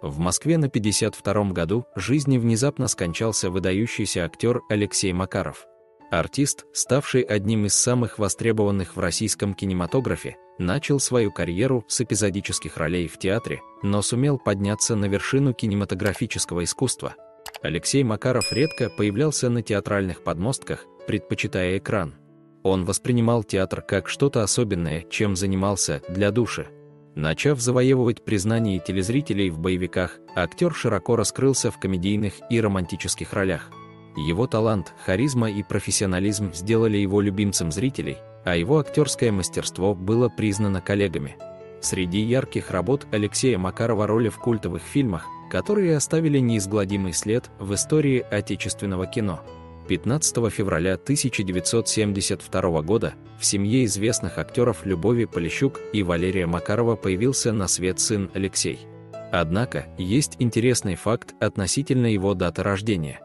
В Москве на 52-м году жизни внезапно скончался выдающийся актер Алексей Макаров. Артист, ставший одним из самых востребованных в российском кинематографе, начал свою карьеру с эпизодических ролей в театре, но сумел подняться на вершину кинематографического искусства. Алексей Макаров редко появлялся на театральных подмостках, предпочитая экран. Он воспринимал театр как что-то особенное, чем занимался для души. Начав завоевывать признание телезрителей в боевиках, актер широко раскрылся в комедийных и романтических ролях. Его талант, харизма и профессионализм сделали его любимцем зрителей, а его актерское мастерство было признано коллегами. Среди ярких работ Алексея Макарова роли в культовых фильмах, которые оставили неизгладимый след в истории отечественного кино – 15 февраля 1972 года в семье известных актеров Любови Полищук и Валерия Макарова появился на свет сын Алексей. Однако, есть интересный факт относительно его даты рождения.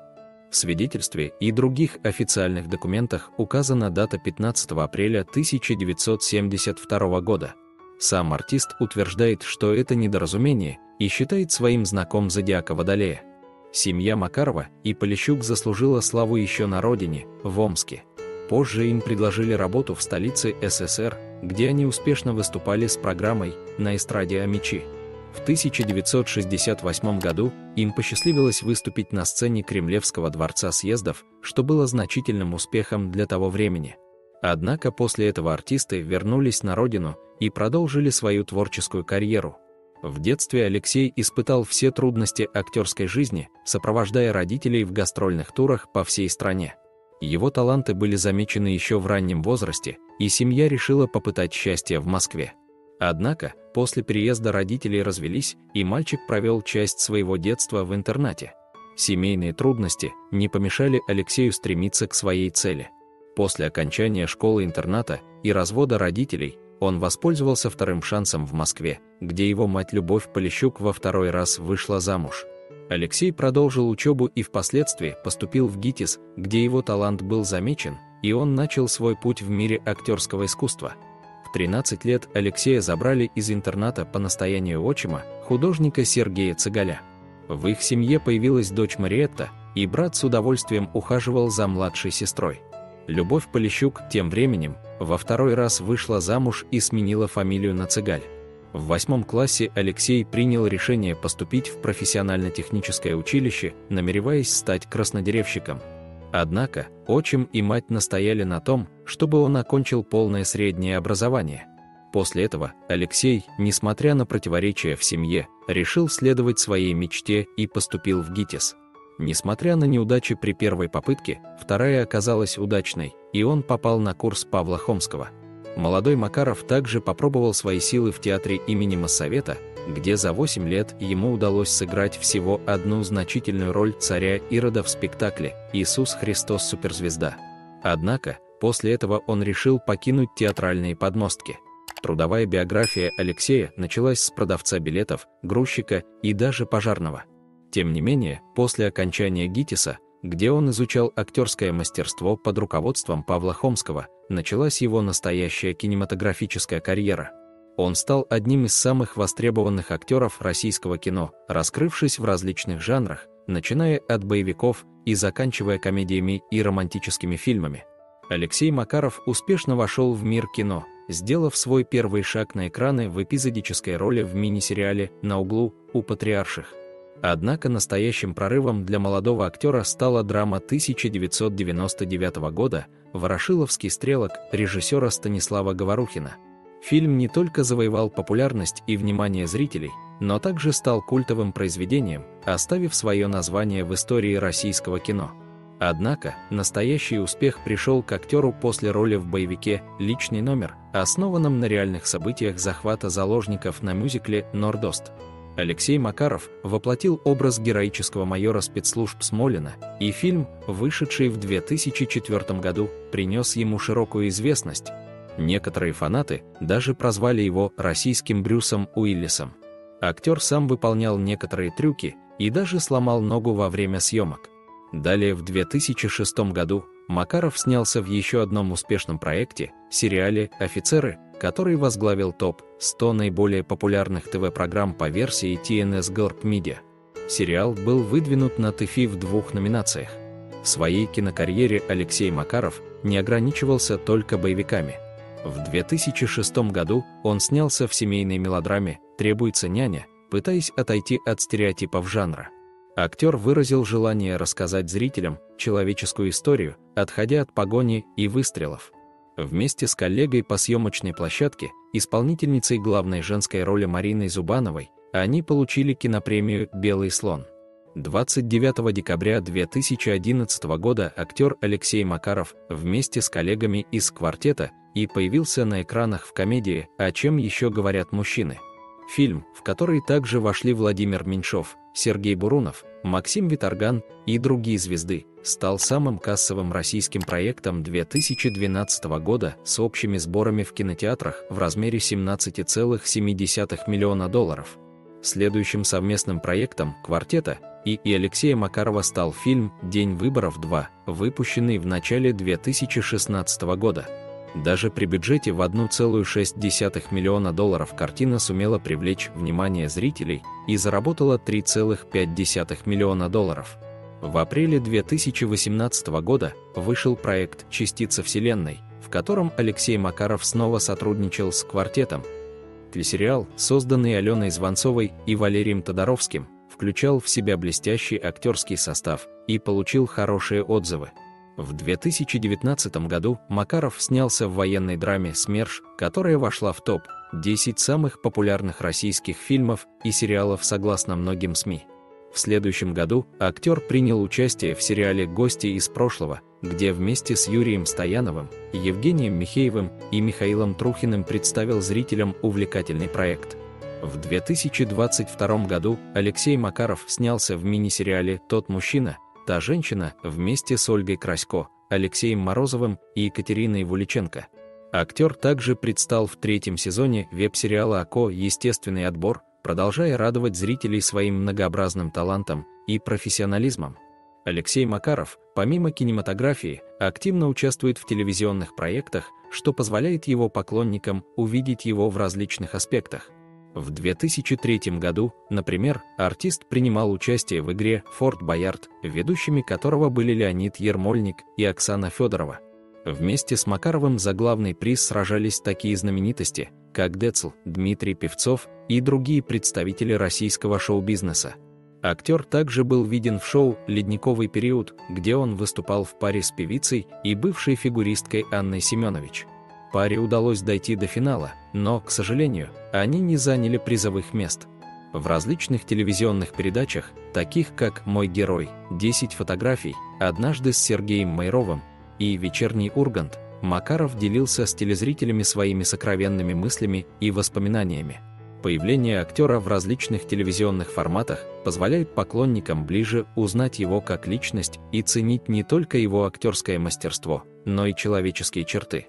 В свидетельстве и других официальных документах указана дата 15 апреля 1972 года. Сам артист утверждает, что это недоразумение и считает своим знаком зодиака Водолея. Семья Макарова и Полищук заслужила славу еще на родине, в Омске. Позже им предложили работу в столице СССР, где они успешно выступали с программой «На эстраде о мечи». В 1968 году им посчастливилось выступить на сцене Кремлевского дворца съездов, что было значительным успехом для того времени. Однако после этого артисты вернулись на родину и продолжили свою творческую карьеру – в детстве Алексей испытал все трудности актерской жизни, сопровождая родителей в гастрольных турах по всей стране. Его таланты были замечены еще в раннем возрасте, и семья решила попытать счастье в Москве. Однако, после переезда родителей развелись, и мальчик провел часть своего детства в интернате. Семейные трудности не помешали Алексею стремиться к своей цели. После окончания школы-интерната и развода родителей он воспользовался вторым шансом в Москве, где его мать Любовь Полищук во второй раз вышла замуж. Алексей продолжил учебу и впоследствии поступил в ГИТИС, где его талант был замечен, и он начал свой путь в мире актерского искусства. В 13 лет Алексея забрали из интерната по настоянию отчима, художника Сергея Цыгаля. В их семье появилась дочь Мариетта, и брат с удовольствием ухаживал за младшей сестрой. Любовь Полищук тем временем во второй раз вышла замуж и сменила фамилию на Цыгаль. В восьмом классе Алексей принял решение поступить в профессионально-техническое училище, намереваясь стать краснодеревщиком. Однако, отчим и мать настояли на том, чтобы он окончил полное среднее образование. После этого Алексей, несмотря на противоречия в семье, решил следовать своей мечте и поступил в ГИТИС. Несмотря на неудачи при первой попытке, вторая оказалась удачной, и он попал на курс Павла Хомского. Молодой Макаров также попробовал свои силы в театре имени Моссовета, где за 8 лет ему удалось сыграть всего одну значительную роль царя Ирода в спектакле «Иисус Христос Суперзвезда». Однако, после этого он решил покинуть театральные подмостки. Трудовая биография Алексея началась с продавца билетов, грузчика и даже пожарного – тем не менее, после окончания ГИТИСа, где он изучал актерское мастерство под руководством Павла Хомского, началась его настоящая кинематографическая карьера. Он стал одним из самых востребованных актеров российского кино, раскрывшись в различных жанрах, начиная от боевиков и заканчивая комедиями и романтическими фильмами. Алексей Макаров успешно вошел в мир кино, сделав свой первый шаг на экраны в эпизодической роли в мини-сериале «На углу» у патриарших. Однако настоящим прорывом для молодого актера стала драма 1999 года «Ворошиловский стрелок» режиссера Станислава Говорухина. Фильм не только завоевал популярность и внимание зрителей, но также стал культовым произведением, оставив свое название в истории российского кино. Однако, настоящий успех пришел к актеру после роли в боевике «Личный номер», основанном на реальных событиях захвата заложников на мюзикле «Нордост». Алексей Макаров воплотил образ героического майора спецслужб Смолина, и фильм, вышедший в 2004 году, принес ему широкую известность. Некоторые фанаты даже прозвали его российским Брюсом Уиллисом. Актер сам выполнял некоторые трюки и даже сломал ногу во время съемок. Далее в 2006 году Макаров снялся в еще одном успешном проекте – сериале «Офицеры», который возглавил топ-100 наиболее популярных ТВ-программ по версии TNS Gorp Media. Сериал был выдвинут на ТФИ в двух номинациях. В своей кинокарьере Алексей Макаров не ограничивался только боевиками. В 2006 году он снялся в семейной мелодраме «Требуется няня», пытаясь отойти от стереотипов жанра. Актер выразил желание рассказать зрителям человеческую историю, отходя от погони и выстрелов. Вместе с коллегой по съемочной площадке, исполнительницей главной женской роли Мариной Зубановой, они получили кинопремию «Белый слон». 29 декабря 2011 года актер Алексей Макаров вместе с коллегами из «Квартета» и появился на экранах в комедии «О чем еще говорят мужчины». Фильм, в который также вошли Владимир Меньшов, Сергей Бурунов, Максим Виторган и другие звезды, стал самым кассовым российским проектом 2012 года с общими сборами в кинотеатрах в размере 17,7 миллиона долларов. Следующим совместным проектом «Квартета» и, и Алексея Макарова стал фильм «День выборов 2», выпущенный в начале 2016 года. Даже при бюджете в 1,6 миллиона долларов картина сумела привлечь внимание зрителей и заработала 3,5 миллиона долларов. В апреле 2018 года вышел проект «Частица Вселенной», в котором Алексей Макаров снова сотрудничал с «Квартетом». Телесериал, созданный Аленой Звонцовой и Валерием Тодоровским, включал в себя блестящий актерский состав и получил хорошие отзывы. В 2019 году Макаров снялся в военной драме «СМЕРШ», которая вошла в топ-10 самых популярных российских фильмов и сериалов согласно многим СМИ. В следующем году актер принял участие в сериале «Гости из прошлого», где вместе с Юрием Стояновым, Евгением Михеевым и Михаилом Трухиным представил зрителям увлекательный проект. В 2022 году Алексей Макаров снялся в мини-сериале «Тот мужчина», Та женщина вместе с Ольгой Красько, Алексеем Морозовым и Екатериной Вуличенко. Актер также предстал в третьем сезоне веб-сериала АКО «Естественный отбор», продолжая радовать зрителей своим многообразным талантом и профессионализмом. Алексей Макаров, помимо кинематографии, активно участвует в телевизионных проектах, что позволяет его поклонникам увидеть его в различных аспектах – в 2003 году, например, артист принимал участие в игре «Форт Боярд», ведущими которого были Леонид Ермольник и Оксана Федорова. Вместе с Макаровым за главный приз сражались такие знаменитости, как Децл, Дмитрий Певцов и другие представители российского шоу-бизнеса. Актер также был виден в шоу «Ледниковый период», где он выступал в паре с певицей и бывшей фигуристкой Анной Семенович. Паре удалось дойти до финала, но, к сожалению, они не заняли призовых мест. В различных телевизионных передачах, таких как «Мой герой», «10 фотографий», «Однажды с Сергеем Майровым» и «Вечерний Ургант», Макаров делился с телезрителями своими сокровенными мыслями и воспоминаниями. Появление актера в различных телевизионных форматах позволяет поклонникам ближе узнать его как личность и ценить не только его актерское мастерство, но и человеческие черты.